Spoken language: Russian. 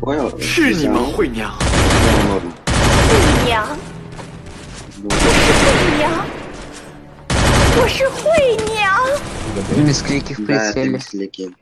Понял? 是你吗，惠娘？Норм. 惠娘，Ну, ты